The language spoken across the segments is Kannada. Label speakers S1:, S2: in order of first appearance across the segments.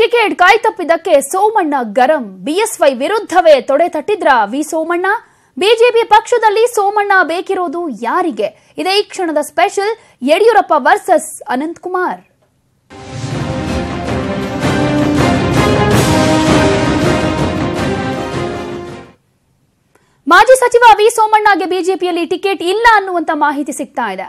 S1: ಟಿಕೆಟ್ ಕಾಯ್ತಪ್ಪಿದ್ದಕ್ಕೆ ಸೋಮಣ್ಣ ಗರಂ. ಬಿಎಸ್ವೈ ವಿರುದ್ಧವೇ ತೊಡೆ ತಟ್ಟಿದ್ರ ವಿ ಸೋಮಣ್ಣ? ಬಿಜೆಪಿ ಪಕ್ಷದಲ್ಲಿ ಸೋಮಣ್ಣ ಬೇಕಿರೋದು ಯಾರಿಗೆ? ಇದೇ ಈ ಕ್ಷಣದ ಸ್ಪೆಷಲ್, ಯಡಿಯೂರಪ್ಪ ವರ್ಸಸ್ ಅನಂತ್ ಕುಮಾರ್ ಮಾಜಿ ಸಚಿವ ವಿ ಸೋಮಣ್ಣಗೆ ಬಿಜೆಪಿಯಲ್ಲಿ ಟಿಕೆಟ್ ಇಲ್ಲ ಅನ್ನುವಂತ ಮಾಹಿತಿ ಸಿಗ್ತಾ ಇದೆ.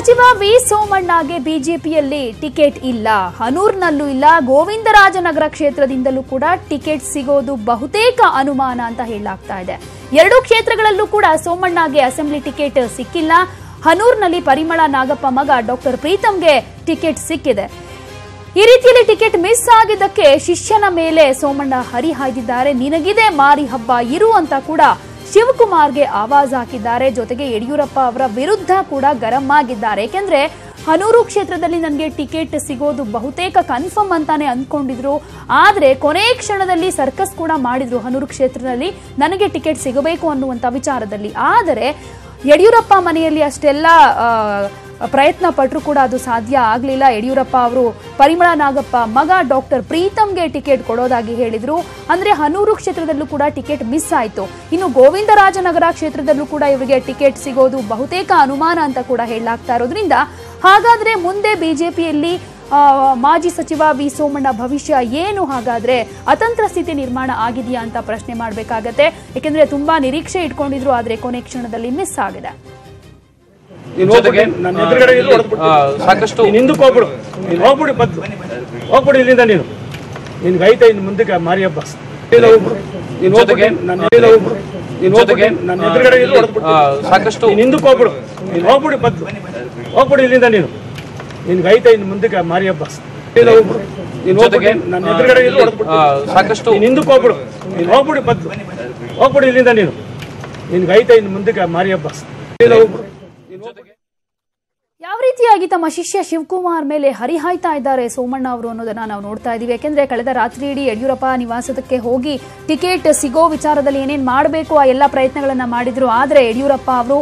S1: ಸಚಿವ ವಿ ಸೋಮಣ್ಣಗೆ ಬಿಜೆಪಿಯಲ್ಲಿ ಟಿಕೆಟ್ ಇಲ್ಲ. ಹನೂರ್ನಲ್ಲೂ ಇಲ್ಲ. ಗೋವಿಂದರಾಜನಗರ ಕ್ಷೇತ್ರದಿಂದಲೂ ಕೂಡ ಟಿಕೆಟ್ ಸಿಗೋದು ಬಹುತೇಕ ಅನುಮಾನ ಅಂತ ಹೇಳಲಾಗ್ತಾ ಇದೆ. ಎರಡೂ ಕ್ಷೇತ್ರಗಳಲ್ಲೂ ಕೂಡ ಸೋಮಣ್ಣಗೆ ಅಸೆಂಬ್ಲಿ ಟಿಕೆಟ್ ಸಿಕ್ಕಿಲ್ಲ. ಹನೂರ್ನಲ್ಲಿ ಪರಿಮಳ ನಾಗಪ್ಪ ಮಗ ಡಾಕ್ಟರ್ ಪ್ರೀತಂಗೆ ಟಿಕೆಟ್ ಸಿಕ್ಕಿದೆ. ಈ ರೀತಿಯಲ್ಲಿ ಟಿಕೆಟ್ ಮಿಸ್ ಆಗಿದ್ದಕ್ಕೆ ಶಿಷ್ಯನ ಮೇಲೆ ಸೋಮಣ್ಣ ಹರಿಹಾಯ್ದಿದ್ದಾರೆ. ನಿನಗಿದೆ ಮಾರಿ ಹಬ್ಬ, ಇರು ಅಂತ ಕೂಡ ಶಿವಕುಮಾರ್ಗೆ ಆವಾಜ್ ಹಾಕಿದ್ದಾರೆ. ಜೊತೆಗೆ ಯಡಿಯೂರಪ್ಪ ಅವರ ವಿರುದ್ಧ ಕೂಡ ಗರಂ ಆಗಿದ್ದಾರೆ. ಏಕೆಂದ್ರೆ ಹನೂರು ಕ್ಷೇತ್ರದಲ್ಲಿ ನನಗೆ ಟಿಕೆಟ್ ಸಿಗೋದು ಬಹುತೇಕ ಕನ್ಫರ್ಮ್ ಅಂತಾನೆ ಅಂದ್ಕೊಂಡಿದ್ರು ಆದರೆ ಕೊನೆ ಕ್ಷಣದಲ್ಲಿ ಸರ್ಕಸ್ ಕೂಡ ಮಾಡಿದ್ರು ಹನೂರು ಕ್ಷೇತ್ರದಲ್ಲಿ. ನನಗೆ ಟಿಕೆಟ್ ಸಿಗಬೇಕು ಅನ್ನುವಂತ ವಿಚಾರದಲ್ಲಿ. ಆದರೆ ಯಡಿಯೂರಪ್ಪ ಮನೆಯಲ್ಲಿ ಅಷ್ಟೆಲ್ಲ ಪ್ರಯತ್ನ ಪಟ್ಟರು ಕೂಡ ಅದು ಸಾಧ್ಯ ಆಗಲಿಲ್ಲ. ಯಡಿಯೂರಪ್ಪ ಅವರು ಪರಿಮಳ ನಾಗಪ್ಪ, ಮಗ ಡಾಕ್ಟರ್ ಪ್ರೀತಮ್ಗೆ ಟಿಕೆಟ್ ಕೊಡೋದಾಗಿ ಹೇಳಿದ್ರು. ಅಂದ್ರೆ ಹನೂರು ಕ್ಷೇತ್ರದಲ್ಲೂ ಕೂಡ ಟಿಕೆಟ್ ಮಿಸ್ ಆಯ್ತು. ಇನ್ನು ಗೋವಿಂದರಾಜನಗರ ಕ್ಷೇತ್ರದಲ್ಲೂ ಕೂಡ ಇವರಿಗೆ ಟಿಕೆಟ್ ಸಿಗೋದು ಬಹುತೇಕ ಅನುಮಾನ ಅಂತ ಕೂಡ ಹೇಳಲಾಗ್ತಾ ಇರೋದ್ರಿಂದ, ಹಾಗಾದ್ರೆ ಮುಂದೆ ಬಿಜೆಪಿಯಲ್ಲಿ ಮಾಜಿ ಸಚಿವ ವಿ ಸೋಮಣ್ಣ ಭವಿಷ್ಯ ಏನು? ಹಾಗಾದ್ರೆ ಅತಂತ್ರ ಸ್ಥಿತಿ ನಿರ್ಮಾಣ ಆಗಿದೆಯಾ ಅಂತ ಪ್ರಶ್ನೆ ಮಾಡಬೇಕಾಗತ್ತೆ. ಯಾಕೆಂದ್ರೆ ತುಂಬಾ ನಿರೀಕ್ಷೆ ಇಟ್ಕೊಂಡಿದ್ರು, ಆದ್ರೆ ಕೊನೆ ಕ್ಷಣದಲ್ಲಿ ಮಿಸ್ ಆಗಿದೆ.
S2: ಜೊತೆಗೆ, ಸಾಕಷ್ಟು-
S3: ಹಿಂದಕ್ಕೆ ಹೋಗ್ಬಿಡು. ನೀನು ಹೋಗ್ಬಿಡಿ ಬದ್ದು ಹೋಗ್ಬಿಡು ಇಲ್ಲಿಂದ ನೀನು. ನಿನ್ಗೆ ಐತೆ ಇನ್ನು ಮುಂದಕ್ಕೆ ಮಾರಿ ಹಬ್ಬ ನೀನು
S2: ಜೊತೆಗೆ,
S3: ನೀನು
S2: ಜೊತೆಗೆ. ಸಾಕಷ್ಟು-
S3: ಹಿಂದಕ್ಕೆ ಹೋಗ್ಬಿಡು. ನೀನು ಹೋಗ್ಬಿಡಿ ಬದ್ದು ಹೋಗ್ಬಿಡು ಇಲ್ಲಿಂದ ನೀನು. ನಿನ್ಗೆ ಐತೆ ಇನ್ನು ಮುಂದಕ್ಕೆ ಮಾರಿ ಹಬ್ಬ ನೀನು
S2: ಜೊತೆಗೆ, ಸಾಕಷ್ಟು-
S3: ಹಿಂದಕ್ಕೆ ಹೋಗ್ಬಿಡು. ನೀನು ಹೋಗ್ಬಿಡಿ ಬದ್ದು ಹೋಗ್ಬಿಡು ಇಲ್ಲಿಂದ ನೀನು. ನಿನ್ಗೆ ಐತೆ ಇನ್ನು ಮುಂದಕ್ಕೆ ಮಾರಿ ಹಬ್ಬ
S1: ಯಾವ ರೀತಿಯಾಗಿ ತಮ್ಮ ಶಿಷ್ಯ ಶಿವಕುಮಾರ್ ಮೇಲೆ ಹರಿಹಾಯ್ತಾ ಇದ್ದಾರೆ ಸೋಮಣ್ಣ ಅವರು ಅನ್ನೋದನ್ನ ನಾವು ನೋಡ್ತಾ ಇದೀವಿ. ಯಾಕೆಂದ್ರೆ ಕಳೆದ ರಾತ್ರಿ ಇಡೀ ಯಡಿಯೂರಪ್ಪ ನಿವಾಸಕ್ಕೆ ಹೋಗಿ ಟಿಕೆಟ್ ಸಿಗೋ ವಿಚಾರದಲ್ಲಿ ಏನೇನ್ ಮಾಡಬೇಕು ಆ ಎಲ್ಲ ಪ್ರಯತ್ನಗಳನ್ನ ಮಾಡಿದ್ರು. ಆದ್ರೆ ಯಡಿಯೂರಪ್ಪ ಅವರು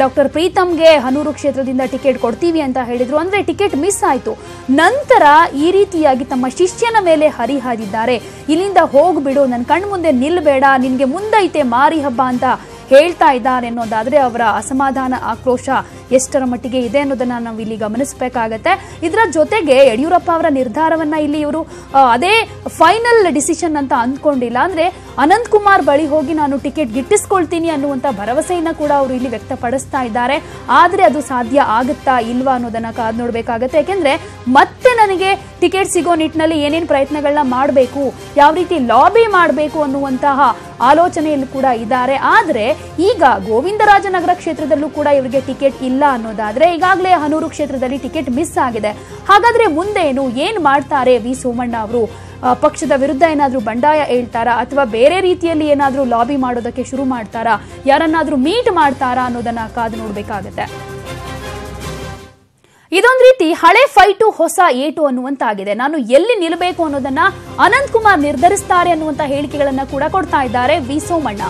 S1: ಡಾಕ್ಟರ್ ಪ್ರೀತಮ್ಗೆ ಹನೂರು ಕ್ಷೇತ್ರದಿಂದ ಟಿಕೆಟ್ ಕೊಡ್ತೀವಿ ಅಂತ ಹೇಳಿದ್ರು. ಅಂದ್ರೆ ಟಿಕೆಟ್ ಮಿಸ್ ಆಯ್ತು. ನಂತರ ಈ ರೀತಿಯಾಗಿ ತಮ್ಮ ಶಿಷ್ಯನ ಮೇಲೆ ಹರಿಹಾದಿದ್ದಾರೆ ಇಲ್ಲಿಂದ ಹೋಗ್ಬಿಡು ನನ್ನ ಕಣ್ಮುಂದೆ ನಿಲ್ಬೇಡ ನಿನ್ಗೆ ಮುಂದೈತೆ ಮಾರಿ ಹಬ್ಬ ಅಂತ ಹೇಳ್ತಾ ಇದ್ದಾರೆ ಅನ್ನೋದಾದ್ರೆ ಅವರ ಅಸಮಾಧಾನ ಆಕ್ರೋಶ ಎಷ್ಟರ ಮಟ್ಟಿಗೆ ಇದೆ ಅನ್ನೋದನ್ನ ನಾವು ಇಲ್ಲಿ ಗಮನಿಸಬೇಕಾಗತ್ತೆ. ಇದರ ಜೊತೆಗೆ ಯಡಿಯೂರಪ್ಪ ಅವರ ನಿರ್ಧಾರವನ್ನ ಇಲ್ಲಿ ಇವರು ಅದೇ ಫೈನಲ್ ಡಿಸಿಷನ್ ಅಂತ ಅಂದ್ಕೊಂಡಿಲ್ಲ. ಅಂದ್ರೆ ಅನಂತ್ ಕುಮಾರ್ ಬಳಿ ಹೋಗಿ ನಾನು ಟಿಕೆಟ್ ಗಿಟ್ಟಿಸ್ಕೊಳ್ತೀನಿ ಅನ್ನುವಂತ ಭರವಸೆಯನ್ನ ಕೂಡ ಅವರು ಇಲ್ಲಿ ವ್ಯಕ್ತಪಡಿಸ್ತಾ ಇದ್ದಾರೆ. ಆದ್ರೆ ಅದು ಸಾಧ್ಯ ಆಗುತ್ತಾ ಇಲ್ವಾ ಅನ್ನೋದನ್ನ ಕಾದ್ ನೋಡ್ಬೇಕಾಗತ್ತೆ. ಯಾಕೆಂದ್ರೆ ಮತ್ತೆ ನನಗೆ ಟಿಕೆಟ್ ಸಿಗೋ ನಿಟ್ಟಿನಲ್ಲಿ ಏನೇನು ಪ್ರಯತ್ನಗಳನ್ನ ಮಾಡಬೇಕು, ಯಾವ ರೀತಿ ಲಾಬಿ ಮಾಡಬೇಕು ಅನ್ನುವಂತಹ ಆಲೋಚನೆಯಲ್ಲಿ ಕೂಡ ಇದ್ದಾರೆ. ಆದರೆ ಈಗ ಗೋವಿಂದರಾಜನಗರ ಕ್ಷೇತ್ರದಲ್ಲೂ ಕೂಡ ಇವರಿಗೆ ಟಿಕೆಟ್ ಇಲ್ಲ ಅನ್ನೋದಾದ್ರೆ ಈಗಾಗಲೇ ಹನೂರು ಕ್ಷೇತ್ರದಲ್ಲಿ ಟಿಕೆಟ್ ಮಿಸ್ ಆಗಿದೆ. ಹಾಗಾದ್ರೆ ಮುಂದೆ ಏನು, ಏನ್ ಮಾಡ್ತಾರೆ ವಿ ಸೋಮಣ್ಣ ಅವರು? ಪಕ್ಷದ ವಿರುದ್ಧ ಏನಾದರೂ ಬಂಡಾಯ ಹೇಳ್ತಾರಾ? ಅಥವಾ ಬೇರೆ ರೀತಿಯಲ್ಲಿ ಏನಾದರೂ ಲಾಬಿ ಮಾಡೋದಕ್ಕೆ ಶುರು ಮಾಡ್ತಾರಾ? ಯಾರನ್ನಾದರೂ ಮೀಟ್ ಮಾಡ್ತಾರಾ ಅನ್ನೋದನ್ನ ಕಾದು ನೋಡ್ಬೇಕಾಗತ್ತೆ. ಇದೊಂದು ರೀತಿ ಹಳೆ ಫೈಟು, ಹೊಸ ಏಟು ಅನ್ನುವಂತಾಗಿದೆ. ನಾನು ಎಲ್ಲಿ ನಿಲ್ಲಬೇಕು ಅನ್ನೋದನ್ನ ಅನಂತ್ ಕುಮಾರ್ ನಿರ್ಧರಿಸ್ತಾರೆ ಅನ್ನುವಂತ ಹೇಳಿಕೆಗಳನ್ನ ಕೂಡ ಕೊಡ್ತಾ ಇದ್ದಾರೆ ವಿ ಸೋಮಣ್ಣ.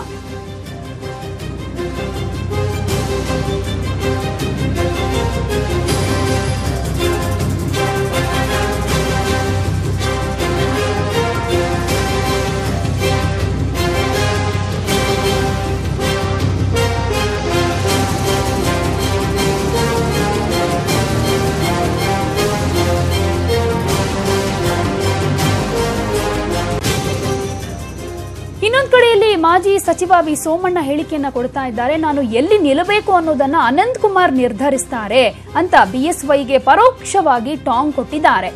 S1: ಸಚಿವ ವಿ ಸೋಮಣ್ಣ ಹೇಳಿಕೆಯನ್ನ ಕೊಡ್ತಾ ಇದ್ದಾರೆ. ನಾನು ಎಲ್ಲಿ ನಿಲ್ಲಬೇಕು ಅನ್ನೋದನ್ನ ಅನಂತ್ ಕುಮಾರ್ ನಿರ್ಧರಿಸ್ತಾರೆ ಅಂತ ಬಿಎಸ್ವೈಗೆ ಪರೋಕ್ಷವಾಗಿ ಟಾಂಗ್ ಕೊಟ್ಟಿದ್ದಾರೆ.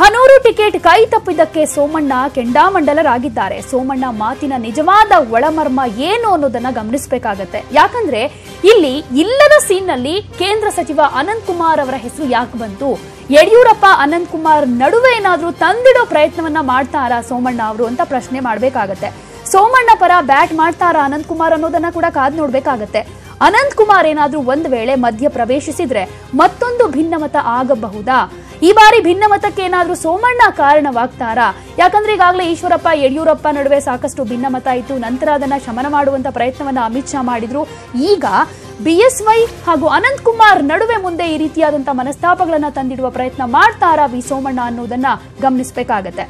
S1: ಹನೂರು ಟಿಕೆಟ್ ಕೈ ತಪ್ಪಿದ್ದಕ್ಕೆ ಸೋಮಣ್ಣ ಕೆಂಡಾಮಂಡಲರಾಗಿದ್ದಾರೆ. ಸೋಮಣ್ಣ ಮಾತಿನ ನಿಜವಾದ ಒಳಮರ್ಮ ಏನು ಅನ್ನೋದನ್ನ ಗಮನಿಸಬೇಕಾಗತ್ತೆ. ಯಾಕಂದ್ರೆ ಇಲ್ಲಿ ಇಲ್ಲದ ಸೀನ್ನಲ್ಲಿ ಕೇಂದ್ರ ಸಚಿವ ಅನಂತ್ ಕುಮಾರ್ ಅವರ ಹೆಸರು ಯಾಕೆ ಬಂತು? ಯಡಿಯೂರಪ್ಪ, ಅನಂತ್ ಕುಮಾರ್ ನಡುವೆ ಏನಾದ್ರೂ ತಂದಿಡೋ ಪ್ರಯತ್ನವನ್ನ ಮಾಡ್ತಾರಾ ಸೋಮಣ್ಣ ಅವರು ಅಂತ ಪ್ರಶ್ನೆ ಮಾಡ್ಬೇಕಾಗತ್ತೆ. ಸೋಮಣ್ಣ ಪರ ಬ್ಯಾಟ್ ಮಾಡ್ತಾರಾ ಅನಂತ್ ಕುಮಾರ್ ಅನ್ನೋದನ್ನ ಕೂಡ ಕಾದ್ ನೋಡ್ಬೇಕಾಗತ್ತೆ. ಅನಂತ್ ಕುಮಾರ್ ಏನಾದ್ರೂ ಒಂದ್ ವೇಳೆ ಮಧ್ಯ ಪ್ರವೇಶಿಸಿದ್ರೆ ಮತ್ತೊಂದು ಭಿನ್ನಮತ ಆಗಬಹುದಾ? ಈ ಬಾರಿ ಭಿನ್ನಮತಕ್ಕೆ ಏನಾದ್ರೂ ಸೋಮಣ್ಣ ಕಾರಣವಾಗ್ತಾರಾ? ಯಾಕಂದ್ರೆ ಈಗಾಗಲೇ ಈಶ್ವರಪ್ಪ, ಯಡಿಯೂರಪ್ಪ ನಡುವೆ ಸಾಕಷ್ಟು ಭಿನ್ನಮತ ಇತ್ತು. ನಂತರ ಅದನ್ನ ಶಮನ ಮಾಡುವಂತ ಪ್ರಯತ್ನವನ್ನ ಅಮಿತ್ ಶಾ ಮಾಡಿದ್ರು. ಈಗ ಬಿ ಎಸ್ ವೈ ಹಾಗೂ ಅನಂತ್ ಕುಮಾರ್ ನಡುವೆ ಮುಂದೆ ಈ ರೀತಿಯಾದಂತ ಮನಸ್ತಾಪಗಳನ್ನ ತಂದಿಡುವ ಪ್ರಯತ್ನ ಮಾಡ್ತಾರಾ ವಿ ಸೋಮಣ್ಣ ಅನ್ನೋದನ್ನ ಗಮನಿಸಬೇಕಾಗತ್ತೆ.